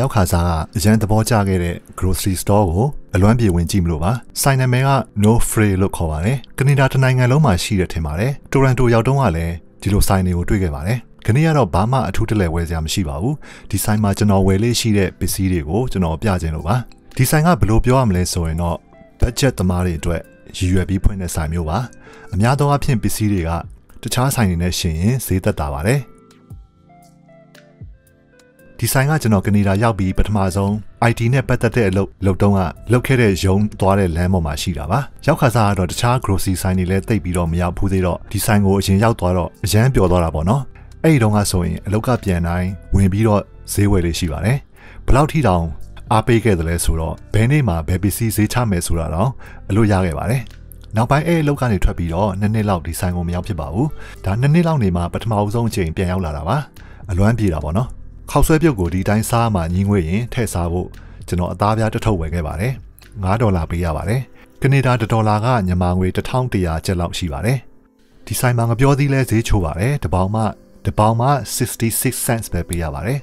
ရောက်ခါစားကအရန်သဘောကျခဲ့တဲ့ grocery store ကိုအလွမ်းပြေဝင်ကြည့်မလို့ပါဆိုင်နာမည်က No Free လို့ခေါ်ပါတယ်ကနေဒါတနိုင်ငံလုံးမှာရှိတယ်ထင်ပါတယ်တိုရန်တိုရောက်တုန်းကလည်းဒီလိုဆိုင်တွေကိုတွေ့ခဲ့ပါတယ်ခဏကတော့ဘာမှအထူးတလဲဝယ်စရာမရှိပါဘူးဒီဆိုင်မှာကျွန်တော်ဝယ်လေးရှိတဲ့ပစ္စည်းတွေကိုကျွန်တော်ပြခြင်းလို့ပါဒီဆိုင်ကဘယ်လိုပြောရမလဲဆိုရင်တော့ budget သမားတွေအတွက်ရည်ရွယ်ပြီးဖွင့်တဲ့ဆိုင်မျိုးပါအများသောအားဖြင့်ပစ္စည်းတွေကတခြားဆိုင်တွေနဲ့ရှင်ရင်ဈေးသက်သာပါတယ် ဒီဆိုင်ကကျွန်တော်ကနေဒါရောက်ပြီးပထမဆုံး IT နဲ့ပတ်သက်တဲ့အလုပ်လုပ်တုန်းကလုပ်ခဲ့တဲ့ရုံးသွားတဲ့လမ်းပေါ်မှာရှိတာပါရောက်ခါစားကတော့တခြား grocery ဆိုင်တွေလည်းတိတ်ပြီးတော့မရောက်ဘူးသေးတော့ဒီဆိုင်ကိုအရင်ရောက်သွားတော့အရန်ပျော်သွားတာပေါ့နော်အဲ့ဒီတော့ကဆိုရင်အလောက်ကပြန်တိုင်းဝင်ပြီးတော့ဈေးဝယ်လေးရှိပါတယ်ဘလောက်ထိတောင်အားပေးခဲ့တယ်လဲဆိုတော့ဘယ်နေ့မှဘယ်ပစ္စည်းဈေးချမယ်ဆိုတာတော့အလို့ရခဲ့ပါတယ်နောက်ပိုင်းအဲ့အလုပ်ကနေထွက်ပြီးတော့နှစ်နှစ်လောက်ဒီဆိုင်ကိုမရောက်ဖြစ်ပါဘူးဒါနှစ်နှစ်လောက်နေမှပထမအဆုံးအချိန်ပြန်ရောက်လာတာပါအလွမ်းပြေတာပေါ့နော် ခောက်ဆွဲပြုတ်ကိုဒီတိုင်းစားမှညီငွေရင်ထည့်စားဖို့ကျွန်တော်အသားပြားတစ်ထုပ်ဝယ်ခဲ့ပါတယ်9ဒေါ်လာပေးရပါတယ်ကနေဒါဒေါ်လာကမြန်မာငွေ1100ကျပ်လောက်ရှိပါတယ်ဒီဆိုင်မှာငပြောသီးလဲဈေးချိုးပါတယ်တပေါင်မှတပေါင်မှ66 cents ပဲပေးရပါတယ်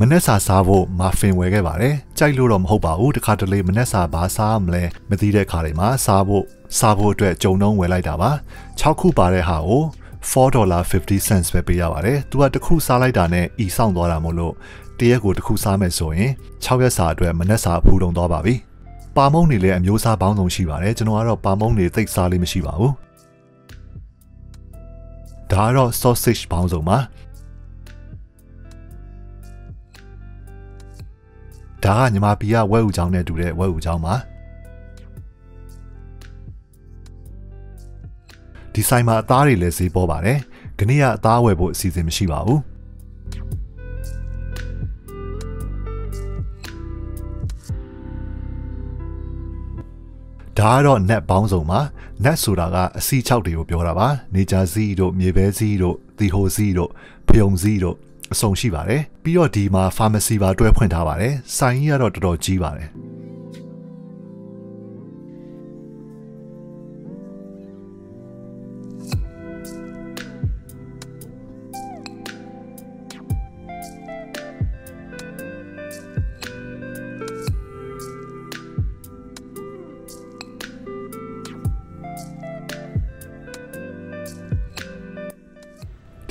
မနက်စာစားဖို့မာဖင်ဝယ်ခဲ့ပါတယ်။ကြိုက်လို့တော့မဟုတ်ပါဘူး။တခါတလေမနက်စာဘာစားမလဲမသိတဲ့ခါတွေမှာစားဖို့စားဖို့အတွက်ကြုံနှုံးဝယ်လိုက်တာပါ။6ခုပါတဲ့ဟာကို4.50 cents ပဲပေးရပါတယ်။သူကတစ်ခုစားလိုက်တာနဲ့ဤဆောင်သွားတာမို့လို့တရက်ကိုတစ်ခုစားမယ်ဆိုရင်6ရက်စာအတွက်မနက်စာအဖူးတုံသွားပါပြီ။ပါမုံတွေလည်းအမျိုးအစားပေါင်းစုံရှိပါတယ်။ကျွန်တော်ကတော့ပါမုံတွေသိပ်စားလေးမရှိပါဘူး။ဒါကတော့ sausage ပေါင်းစုံပါ။ ဒါကညီမပီကဝဲဥချောင်းနဲ့တူတဲ့ဝဲဥချောင်းပါဒီဆိုင်မှာအသားတွေလည်းဈေးပေါ်ပါတယ်ခဏကအသားဝယ်ဖို့အစီအစဉ်မရှိပါဘူးဒါကတော့ net ပေါင်းစုံပါ net ဆိုတာကအစီ6တွေကိုပြောတာပါနေကြစီးတို့မြေပဲစီးတို့သီဟိုစီးတို့ဖယုံစီးတို့ အဆုံရှိပါတယ်ပြီးတော့ဒီမှာ pharmacy ပါတွဲဖွင့်ထားပါတယ်ဆိုင်ကြီးကတော့တော်တော်ကြီးပါတယ်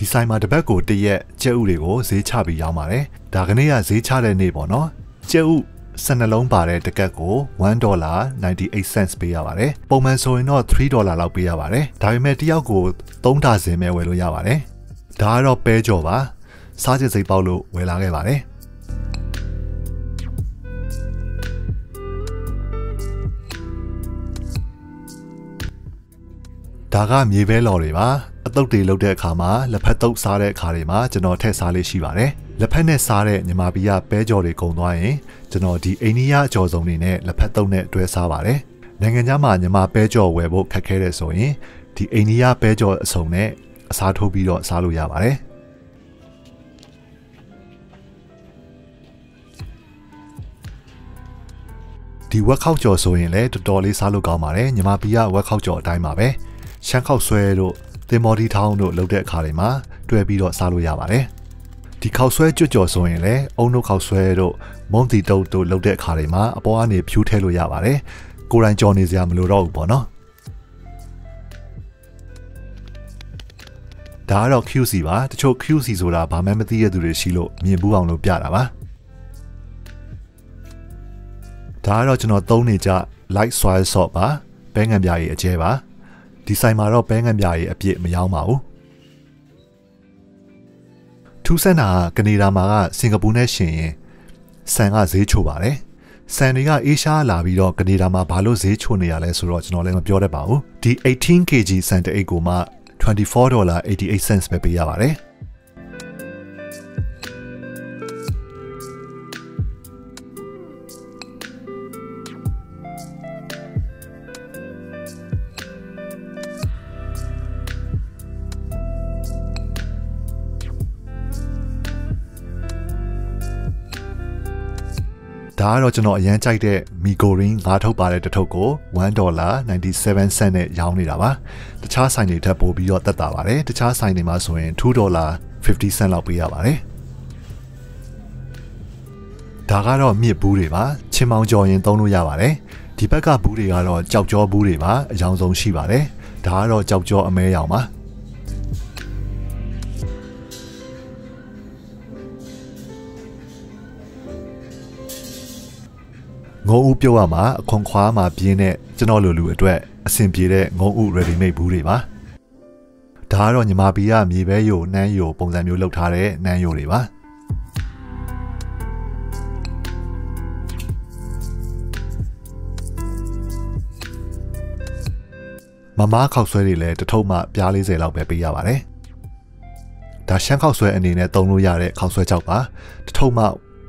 ဒီဆိုင်မှာတပတ်ကိုတရက်ကျဲဥတွေကိုဈေးချပြီးရောင်းပါတယ်ဒါကနေ့ကဈေးချတဲ့နေ့ပေါ့နော်ကျဲဥ12လုံးပါတဲ့တကက်ကို1ဒေါ်လာ98 cents ပေးရပါတယ်ပုံမှန်ဆိုရင်တော့3ဒေါ်လာလောက်ပေးရပါတယ်ဒါပေမဲ့တယောက်ကို3ဒါဇင်ပဲဝယ်လို့ရပါတယ်ဒါကတော့ပဲကြော်ပါစားချင်စိတ်ပေါက်လို့ဝယ်လာခဲ့ပါတယ်ဒါကမြေပဲလော်တွေပါ အတုပ်တွေလုပ်တဲ့အခါမှာလက်ဖက်တုပ်စားတဲ့အခါတွေမှာကျွန်တော်ထည့်စားလေးရှိပါတယ်လက်ဖက်နဲ့စားတဲ့ညီမပီကပဲကြော်တွေကုန်သွားရင်ကျွန်တော်ဒီအိန္ဒိယအကျော်စုံတွေနဲ့လက်ဖက်တုပ်နဲ့တွဲစားပါတယ်နိုင်ငံခြားမှာညီမပဲကြော်ဝယ်ဖို့ခက်ခဲတဲ့ဆိုရင်ဒီအိန္ဒိယပဲကြော်အစုံနဲ့အစားထိုးပြီးတော့စားလို့ရပါတယ်ဒီဝက်ခောက်ကြော်ဆိုရင်လည်းတော်တော်လေးစားလို့ကောင်းပါတယ်ညီမပီကဝက်ခောက်ကြော်အတိုင်းပါပဲရှမ်းခောက်ဆွဲတို့ သင်္ဘောဒီထောင်းတို့လုပ်တဲ့အခါတွေမှာတွဲပြီးတော့စားလို့ရပါတယ်ဒီခောက်ဆွဲကြွကြော်ဆိုရင်လည်းအုံတို့ခောက်ဆွဲတို့မုံတီတုတ်တို့လုပ်တဲ့အခါတွေမှာအပေါ်ကနေဖြူးထဲလို့ရပါတယ်ကိုယ်တိုင်ကြော်နေစရာမလိုတော့ဘူးပေါ့နော်ဒါကတော့ QC ပါတချို့ QC ဆိုတာဘာမှမသိရသူတွေရှိလို့မြင်ဘူးအောင်လို့ပြတာပါဒါကတော့ကျွန်တော်သုံးနေကြ light soil salt ပါပဲငံပြားကြီးအကျဲပါ ဒီဆိုင်မှာတော့ပဲငံပြားကြီးအပြည့်မရောက်ပါဘူးထူးဆန်းတာကကနေဒါမှာကစင်ကာပူနဲ့ရှင်ရင်ဆန်ကဈေးချိုပါတယ်ဆန်တွေကအေးရှားလာပြီးတော့ကနေဒါမှာဘာလို့ဈေးချိုနေရလဲဆိုတော့ကျွန်တော်လည်းမပြောတတ်ပါဘူးဒီ 18kg ဆန်တအိတ်ကိုမှ24.88 cents ပဲပေးရပါတယ် ဒါဒါကတော့ကျွန်တော်အရန်ကြိုက်တဲ့မီဂိုရင်းငါးထုတ်ပါတဲ့တစ်ထုပ်ကို1.97 cent နဲ့ရောင်းနေတာပါတခြားဆိုင်တွေထက်ပိုပြီးတော့တက်တာပါတယ်တခြားဆိုင်တွေမှာဆိုရင်2.50 cent လောက်ပေးရပါတယ်ဒါကတော့မြစ်ဘူးတွေပါချင်းမောင်ကြော်ရင်သုံးလို့ရပါတယ်ဒီဘက်ကဘူးတွေကတော့ကြောက်ကြောဘူးတွေပါအယောင်ဆုံးရှိပါတယ်ဒါကတော့ကြောက်ကြောအမဲရောင်ပါ ငုံဥပြုတ်ရမှာအခွန်ခွားမှာပြင်းတဲ့ကျွန်တော်လိုလူအတွက်အဆင်ပြေတဲ့ငုံဥ ready made ဘူးတွေပါဒါကတော့ညီမပီကမြေပဲယိုနှမ်းယိုပုံစံမျိုးလုပ်ထားတဲ့နှမ်းယိုတွေပါမမားခောက်ဆွဲတွေလည်းတထုပ်မှပြား40လောက်ပဲပေးရပါတယ်။ဒါရှမ်းခောက်ဆွဲအနေနဲ့သုံးလို့ရတဲ့ခောက်ဆွဲကြောက်ပါ။တထုပ်မှ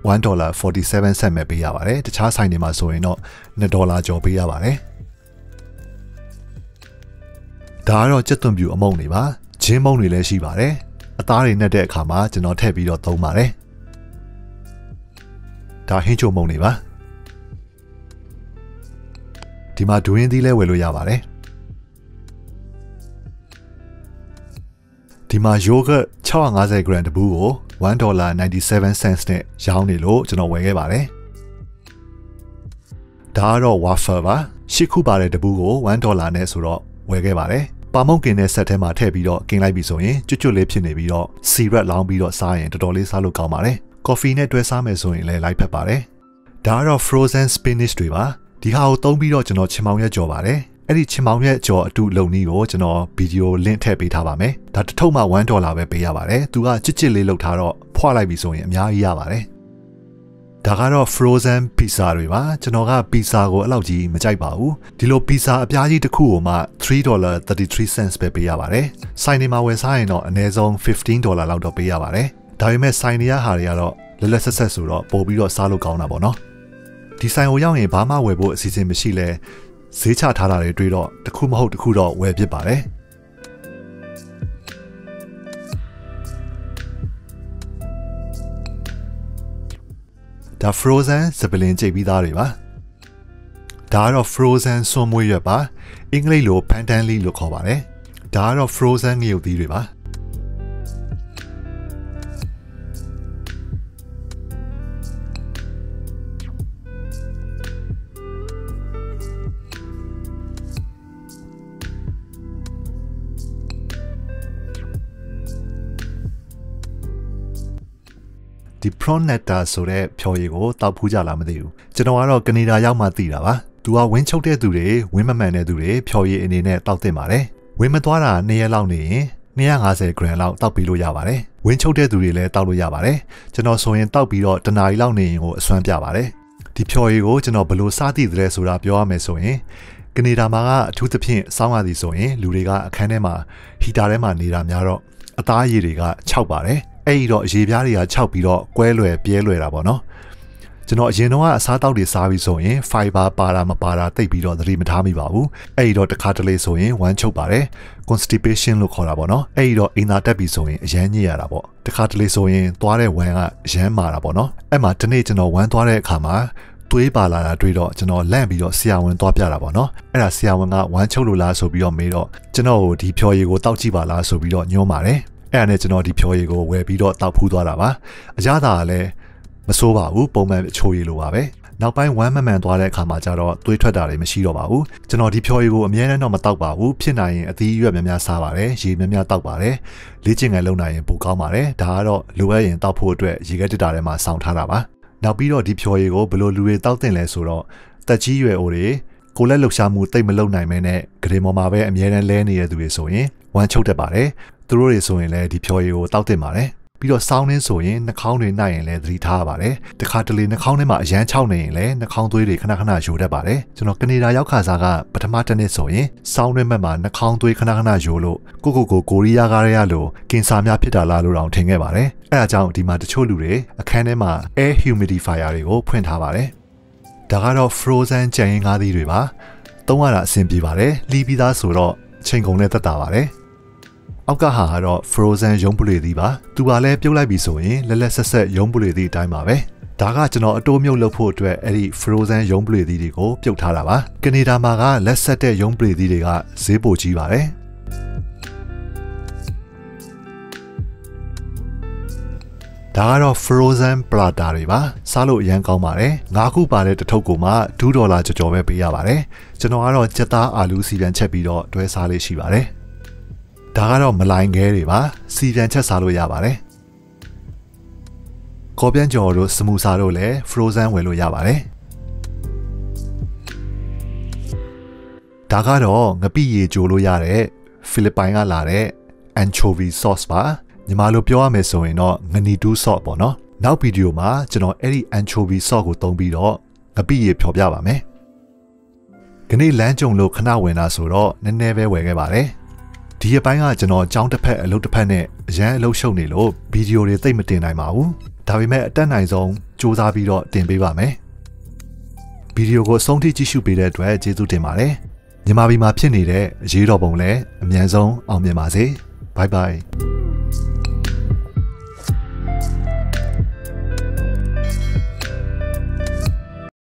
1.47 cent ပဲပေးရပါတယ်။တခြားဆိုင်တွေမှာဆိုရင်တော့2ဒေါ်လာကျော်ပေးရပါတယ်။ဒါကတော့ကြက်သွန်ပြူအမုံတွေပါ။ဂျင်းမုံတွေလည်းရှိပါတယ်။အသားတွေနဲ့တဲ့အခါမှာကျွန်တော်ထည့်ပြီးတော့သုံးပါတယ်။ဒါဟင်းချိုမုံတွေပါ။ဒီမှာဒွင်းသီးလဲဝယ်လို့ရပါတယ်။ဒီမှာ yogurt 650 gram တပူးကို 1.97 cents နဲ့ရောင်းနေလို့ကျွန်တော်ဝယ်ခဲ့ပါတယ်။ဒါကတော့ waffle ပါရှစ်ခုပါတဲ့တပူးကို1ဒေါ်လာနဲ့ဆိုတော့ဝယ်ခဲ့ပါတယ်။ပါမုန်ကင်တဲ့ဆက်ထဲမှာထည့်ပြီးတော့ကင်လိုက်ပြီဆိုရင်ကျွတ်ကျွတ်လေးဖြစ်နေပြီးတော့စီရက်လောင်းပြီးတော့စားရင်တော်တော်လေးစားလို့ကောင်းပါတယ်။ကော်ဖီနဲ့တွဲစားမယ်ဆိုရင်လည်းလိုက်ဖက်ပါတယ်။ဒါကတော့ frozen spinach တွေပါ။ဒီဟာကိုသုံးပြီးတော့ကျွန်တော်ချင်မောင်ရက်ကြော်ပါတယ်။ အဲ့ဒီချင်မောင်ရဲ့ကြော်အတူလုံနီးကိုကျွန်တော်ဗီဒီယို link ထည့်ပေးထားပါမယ်ဒါတစ်ထုပ်မှ1ဒေါ်လာပဲပေးရပါတယ်သူကချစ်ချစ်လေးလုပ်ထားတော့ဖွာလိုက်ပြီဆိုရင်အများကြီးရပါတယ်ဒါကတော့ frozen pizza တွေပါကျွန်တော်က pizza ကိုအဲ့လောက်ကြီးမကြိုက်ပါဘူးဒီလို pizza အပြားကြီးတစ်ခုကိုမှ3.33 cents ပဲပေးရပါတယ်ဆိုင်တွေမှာဝယ်စားရင်တော့အနည်းဆုံး15ဒေါ်လာလောက်တော့ပေးရပါတယ်ဒါပေမဲ့ဆိုင်တွေရဟာတွေကတော့လက်လက်ဆက်ဆက်ဆိုတော့ပို့ပြီးတော့စားလို့ကောင်းတာပေါ့နော်ဒီဆိုင်ကိုရောက်ရင်ဘာမှဝယ်ဖို့အစီအစဉ်မရှိလဲ ဈေးချထားတာတွေတွေ့တော့တခုမဟုတ်တခုတော့ဝယ်ဖြစ်ပါတယ်ဒါ frozen စပလင်ကြိတ်ပြီးသားတွေပါဒါကတော့ frozen စွန်မွေးရွက်ပါအင်္ဂလိပ်လို pandan-lee လို့ခေါ်ပါတယ်ဒါကတော့ frozen ငရုတ်သီးတွေပါ ဒီ prawn nectar ဆိုတဲ့ဖြော်ရည်ကိုတောက်ဖူးကြလားမသိဘူးကျွန်တော်ကတော့ကနေဒါရောက်မှသိတာပါသူကဝင်းချုပ်တဲ့သူတွေဝင်းမမှန်တဲ့သူတွေဖြော်ရည်အနေနဲ့တောက်တင်ပါတယ်ဝင်းမသွားတာ2ရက်လောက်နေရင်250 gram လောက်တောက်ပြီးလို့ရပါတယ်ဝင်းချုပ်တဲ့သူတွေလည်းတောက်လို့ရပါတယ်ကျွန်တော်ဆိုရင်တောက်ပြီးတော့တနားရီလောက်နေရင်ကိုအစွမ်းပြပါတယ်ဒီဖြော်ရည်ကိုကျွန်တော်ဘယ်လိုစားသိသလဲဆိုတာပြောရမယ်ဆိုရင်ကနေဒါမှာကအထူးသဖြင့်စောင်းရသည်ဆိုရင်လူတွေကအခန်းထဲမှာဟီတာထဲမှာနေတာများတော့အသားရည်တွေကခြောက်ပါတယ် အဲ့ဒီတော့အရေပြားတွေကခြောက်ပြီးတော့ကွဲလွယ်ပြဲလွယ်တာပေါ့နော်ကျွန်တော်အရင်တော့အစားတောက်တွေစားပြီးဆိုရင် fiber ပါတာမပါတာတိတ်ပြီးတော့သတိမထားမိပါဘူးအဲ့ဒီတော့တစ်ခါတလေဆိုရင်ဝမ်းချုပ်ပါတယ် constipation လို့ခေါ်တာပေါ့နော်အဲ့ဒီတော့အိမ်သာတက်ပြီးဆိုရင်အရန်ညစ်ရတာပေါ့တစ်ခါတလေဆိုရင်သွားတဲ့ဝမ်းကအရန်မာတာပေါ့နော်အဲ့မှာဒီနေ့ကျွန်တော်ဝမ်းသွားတဲ့အခါမှာသွေးပါလာတာတွေ့တော့ကျွန်တော်လန့်ပြီးတော့ဆရာဝန်သွားပြတာပေါ့နော်အဲ့ဒါဆရာဝန်ကဝမ်းချုပ်လို့လားဆိုပြီးတော့မေးတော့ကျွန်တော်ကိုဒီဖြော်ရည်ကိုတောက်ကြည့်ပါလားဆိုပြီးတော့ညွှန်းပါတယ် အဲ့ဒါနဲ့ကျွန်တော်ဒီဖြော်ရည်ကိုဝယ်ပြီးတော့တောက်ဖူးသွားတာပါအကြတာကလည်းမစိုးပါဘူးပုံမှန်အချိုရည်လိုပါပဲနောက်ပိုင်းဝမ်းမမှန်သွားတဲ့အခါမှာကျတော့သွေးထွက်တာတွေမရှိတော့ပါဘူးကျွန်တော်ဒီဖြော်ရည်ကိုအများနဲ့တော့မတောက်ပါဘူးဖြစ်နိုင်ရင်အသီးရွက်များများစားပါတယ်ရေများများတောက်ပါတယ်လေ့ကျင့်ငယ်လုပ်နိုင်ရင်ပိုကောင်းပါတယ်ဒါကတော့လိုအပ်ရင်တောက်ဖို့အတွက်ရေခဲတစ်တာထဲမှာစောင့်ထားတာပါနောက်ပြီးတော့ဒီဖြော်ရည်ကိုဘယ်လိုလူတွေတောက်တင်လဲဆိုတော့တက်ကြီးရွယ်အိုတွေကိုလက်လှုပ်ရှားမှုတိတ်မလုံနိုင်မဲနဲ့ဂရေမော်မှာပဲအမြဲတမ်းလဲနေတဲ့သူတွေဆိုရင်ဝမ်းချုပ်တတ်ပါတယ် သူတို့တွေဆိုရင်လည်းဒီဖြော်ရည်ကိုတောက်တင်ပါတယ်ပြီးတော့စောင်းနှင်းဆိုရင်နှာခေါင်းတွေနှိုက်ရင်လည်းသတိထားရပါတယ်တခါတလေနှာခေါင်းထဲမှာအရန်ချောက်နေရင်လည်းနှာခေါင်းသွေးတွေခဏခဏယိုတတ်ပါတယ်ကျွန်တော်ကနေဒါရောက်ခါစားကပထမတစ်နှစ်ဆိုရင်စောင်းတွင်းဘက်မှာနှာခေါင်းသွေးခဏခဏယိုလို့ကိုကိုကိုကိုရီးယားကားရလို့ကင်ဆာများဖြစ်တာလားလို့တောင်ထင်ခဲ့ပါတယ်အဲအကြောင်းဒီမှာတချို့လူတွေအခန်းထဲမှာ air humidifier တွေကိုဖွင့်ထားပါတယ်ဒါကတော့ frozen ကြံရင်ငါးသီးတွေပါသုံးရတာအဆင်ပြေပါတယ်လီးပြီးသားဆိုတော့ချိန်ကုန်နဲ့တက်တာပါတယ် အောက်ကဟာကတော့ frozen ရုံးပလေသီးပါသူကလည်းပြုတ်လိုက်ပြီဆိုရင်လက်လက်ဆက်ဆက်ရုံးပလေသီးအတိုင်းပါပဲဒါကကျွန်တော်အတိုးမြုပ်လုပ်ဖို့အတွက်အဲ့ဒီ frozen ရုံးပလေသီးတွေကိုပြုတ်ထားတာပါကနေဒါမှာကလက်ဆက်တဲ့ရုံးပလေသီးတွေကဈေးပိုကြီးပါတယ်ဒါကတော့ frozen platter တွေပါစားလို့အရန်ကောင်းပါတယ်ငါးခုပါတဲ့တစ်ထုပ်ကိုမှ2ဒေါ်လာကျော်ကျော်ပဲပေးရပါတယ်ကျွန်တော်ကတော့ကြက်သားအာလူစီပြန်ချက်ပြီးတော့တွဲစားလေးရှိပါတယ် ဒါကတော့မလိုင်းခဲတွေပါစီပြန်ချက်စားလို့ရပါတယ်ကော်ပြန်ကျော်တို့စမူစာတို့လည်း frozen ဝယ်လို့ရပါတယ်ဒါကတော့ငပိရေကြိုလို့ရတဲ့ဖိလစ်ပိုင်ကလာတဲ့ anchovy sauce ပါညီမလိုပြောရမယ်ဆိုရင်တော့ငနီတူး sauce ပေါ့နော်နောက်ဗီဒီယိုမှာကျွန်တော်အဲ့ဒီ anchovy sauce ကိုသုံးပြီးတော့ငပိရေဖြော်ပြပါမယ်ခနေ့လမ်းကြုံလို့ခဏဝင်လာဆိုတော့နည်းနည်းပဲဝယ်ခဲ့ပါတယ် ဒီအပိုင်းကကျွန်တော်ကြောင်းတစ်ဖက်အလုပ်တစ်ဖက်နဲ့အရန်အလုပ်ရှုပ်နေလို့ဗီဒီယိုတွေသိပ်မတင်နိုင်ပါဘူးဒါပေမဲ့အတက်နိုင်ဆုံးစူးစမ်းပြီးတော့တင်ပေးပါမယ်ဗီဒီယိုကိုအဆုံးထိကြည့်ရှုပေးတဲ့အတွက်ကျေးဇူးတင်ပါတယ်မြန်မာပြည်မှာဖြစ်နေတဲ့အရေးတော်ပုံလည်းအမြန်ဆုံးအောင်မြင်ပါစေဘိုင်ဘိုင်